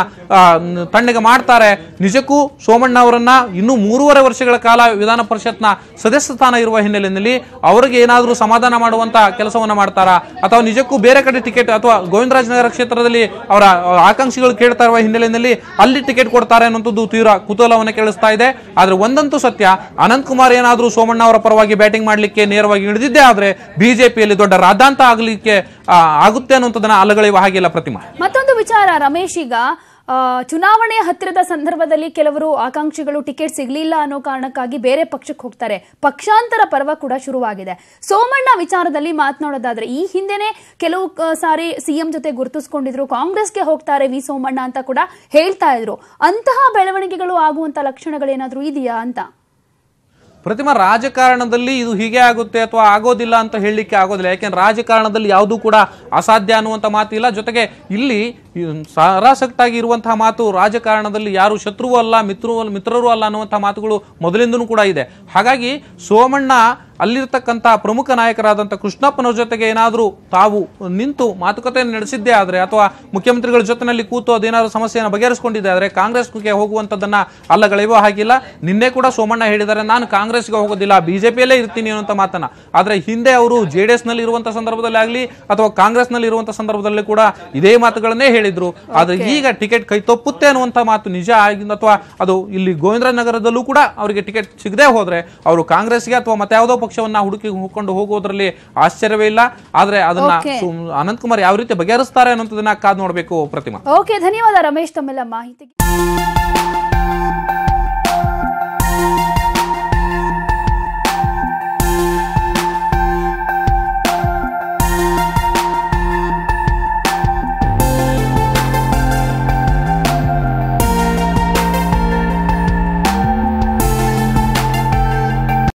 S4: ತಣ್ಣಗೆ ಮಾಡ್ತಾರೆ, ನಿಜಕ್ಕೂ ಸೋಮಣ್ಣ ಅವರನ್ನ ಇನ್ನೂ ಮೂರುವರೆ ವರ್ಷಗಳ ಕಾಲ ವಿಧಾನ ಪರಿಷತ್ನ ಸದಸ್ಯ ಸ್ಥಾನ ಇರುವ ಹಿನ್ನೆಲೆಯಲ್ಲಿ ಅವರಿಗೆ ಏನಾದರೂ ಸಮಾಧಾನ ಮಾಡುವಂತಹ ಕೆಲಸವನ್ನ ಮಾಡ್ತಾರಾ? ಅಥವಾ ನಿಜಕ್ಕೂ ಬೇರೆ ಕಡೆ ಟಿಕೆಟ್ ಅಥವಾ ಗೋವಿಂದರಾಜನಗರ ಕ್ಷೇತ್ರದಲ್ಲಿ ಅವರ ಆಕಾಂಕ್ಷಿಗಳು ಕೇಳ್ತಾ ಇರುವ ಹಿನ್ನೆಲೆಯಲ್ಲಿ ಅಲ್ಲಿ ಟಿಕೆಟ್ ಕೊಡ್ತಾರೆ ಅನ್ನೋಂಥದ್ದು ತೀವ್ರ ಕುತೂಹಲವನ್ನು ಕೇಳಿಸ್ತಾ ಇದೆ. ಆದರೆ ಒಂದಂತೂ ಸತ್ಯ, ಅನಂತ್ ಕುಮಾರ್ ಏನಾದರೂ ಸೋಮಣ್ಣ ಅವರ ಪರವಾಗಿ ಬ್ಯಾಟಿಂಗ್ ಮಾಡಲಿಕ್ಕೆ ನೇರವಾಗಿ ಇಳಿದಿದ್ದೇ ಆದ್ರೆ ಬಿಜೆಪಿಯಲ್ಲಿ ದೊಡ್ಡ ರಾದಾಂತ ಆಗಲಿಕ್ಕೆ ಆಗುತ್ತೆ ಅನ್ನುವಂಥದ್ದನ್ನ ಅಲ್ಲಗಳೆಯುವ ಹಾಗಿಲ್ಲ ಪ್ರತಿಮಾ.
S1: ಮತ್ತೊಂದು ವಿಚಾರ ರಮೇಶ್ ಈಗ ಆ, ಚುನಾವಣೆಯ ಹತ್ತಿರದ ಸಂದರ್ಭದಲ್ಲಿ ಕೆಲವರು ಆಕಾಂಕ್ಷಿಗಳು ಟಿಕೆಟ್ ಸಿಗಲಿಲ್ಲ ಅನ್ನೋ ಕಾರಣಕ್ಕಾಗಿ ಬೇರೆ ಪಕ್ಷಕ್ಕೆ ಹೋಗ್ತಾರೆ. ಪಕ್ಷಾಂತರ ಪರ್ವ ಕೂಡ ಶುರುವಾಗಿದೆ. ಸೋಮಣ್ಣ ವಿಚಾರದಲ್ಲಿ ಮಾತನಾಡೋದಾದ್ರೆ ಈ ಹಿಂದೆನೆ ಕೆಲವು ಸಾರಿ ಸಿಎಂ ಜೊತೆ ಗುರುತಿಸ್ಕೊಂಡಿದ್ರು ಕಾಂಗ್ರೆಸ್ಗೆ ಹೋಗ್ತಾರೆ ವಿ ಸೋಮಣ್ಣ ಅಂತ ಕೂಡ ಹೇಳ್ತಾ ಇದ್ರು. ಅಂತಹ ಬೆಳವಣಿಗೆಗಳು ಆಗುವಂತ ಲಕ್ಷಣಗಳೇನಾದ್ರೂ ಇದೆಯಾ ಅಂತ?
S4: ಪ್ರತಿಮಾ ರಾಜಕಾರಣದಲ್ಲಿ ಇದು ಹೀಗೆ ಆಗುತ್ತೆ ಅಥವಾ ಆಗೋದಿಲ್ಲ ಅಂತ ಹೇಳಲಿಕ್ಕೆ ಆಗೋದಿಲ್ಲ. ಯಾಕೆಂದ್ರೆ ರಾಜಕಾರಣದಲ್ಲಿ ಯಾವುದೂ ಕೂಡ ಅಸಾಧ್ಯ ಅನ್ನುವಂಥ ಮಾತಿಲ್ಲ. ಜೊತೆಗೆ ಇಲ್ಲಿ ಸರಾಸಕ್ತಾಗಿ ಇರುವಂತಹ ಮಾತು ರಾಜಕಾರಣದಲ್ಲಿ ಯಾರು ಶತ್ರುವೂ ಅಲ್ಲ ಮಿತ್ರವೂ ಮಿತ್ರರೂ ಅಲ್ಲ ಅನ್ನುವಂಥ ಮಾತುಗಳು ಮೊದಲಿಂದನೂ ಕೂಡ ಇದೆ. ಹಾಗಾಗಿ ಸೋಮಣ್ಣ ಅಲ್ಲಿರ್ತಕ್ಕಂಥ ಪ್ರಮುಖ ನಾಯಕರಾದಂಥ ಕೃಷ್ಣಪ್ಪನವ್ರ ಜೊತೆಗೆ ಏನಾದರೂ ತಾವು ನಿಂತು ಮಾತುಕತೆ ನಡೆಸಿದ್ದೇ ಆದರೆ ಅಥವಾ ಮುಖ್ಯಮಂತ್ರಿಗಳ ಜೊತೆನಲ್ಲಿ ಕೂತು ಅದೇನಾದರೂ ಸಮಸ್ಯೆಯನ್ನು ಬಗೆಹರಿಸಿಕೊಂಡಿದ್ದೆ ಆದರೆ ಕಾಂಗ್ರೆಸ್ಗೆ ಹೋಗುವಂಥದ್ದನ್ನು ಅಲ್ಲಗಳೆಯೋ ಹಾಗಿಲ್ಲ. ನಿನ್ನೆ ಕೂಡ ಸೋಮಣ್ಣ ಹೇಳಿದ್ದಾರೆ ನಾನು ಕಾಂಗ್ರೆಸ್ಗೆ ಹೋಗೋದಿಲ್ಲ ಬಿಜೆಪಿಯಲ್ಲೇ ಇರ್ತೀನಿ ಅನ್ನೋಂಥ ಮಾತನ್ನು. ಆದರೆ ಹಿಂದೆ ಅವರು ಜೆ ಡಿ ಎಸ್ನಲ್ಲಿ ಇರುವಂಥ ಸಂದರ್ಭದಲ್ಲಿ ಆಗಲಿ ಅಥವಾ ಕಾಂಗ್ರೆಸ್ನಲ್ಲಿ ಇರುವಂಥ ಸಂದರ್ಭದಲ್ಲಿ ಕೂಡ ಇದೇ ಮಾತುಗಳನ್ನೇ ಹೇಳಿದರು. ಆದರೆ ಈಗ ಟಿಕೆಟ್ ಕೈ ತಪ್ಪುತ್ತೆ ಅನ್ನುವಂಥ ಮಾತು ನಿಜ ಆಗಿದ್ದು ಅಥವಾ ಅದು ಇಲ್ಲಿ ಗೋವಿಂದ್ರ ನಗರದಲ್ಲೂ ಕೂಡ ಅವರಿಗೆ ಟಿಕೆಟ್ ಸಿಗದೆ ಹೋದರೆ ಅವರು ಕಾಂಗ್ರೆಸ್ಗೆ ಅಥವಾ ಮತ್ತೆ ಯಾವುದೋ ಪಕ್ಷವನ್ನ ಹುಡುಕಿ ಹುಡ್ಕೊಂಡು ಹೋಗೋದ್ರಲ್ಲಿ ಆಶ್ಚರ್ಯವೇ ಇಲ್ಲ. ಆದ್ರೆ ಅದನ್ನ ಅನಂತ್ ಕುಮಾರ್ ಯಾವ ರೀತಿ ಬಗೆಹರಿಸ್ತಾರೆ ಅನ್ನೋದನ್ನ ಕಾದ್ ನೋಡ್ಬೇಕು ಪ್ರತಿಮಾ.
S1: ಓಕೆ ಧನ್ಯವಾದ ರಮೇಶ್ ತಮ್ಮೆಲ್ಲ ಮಾಹಿತಿಗೆ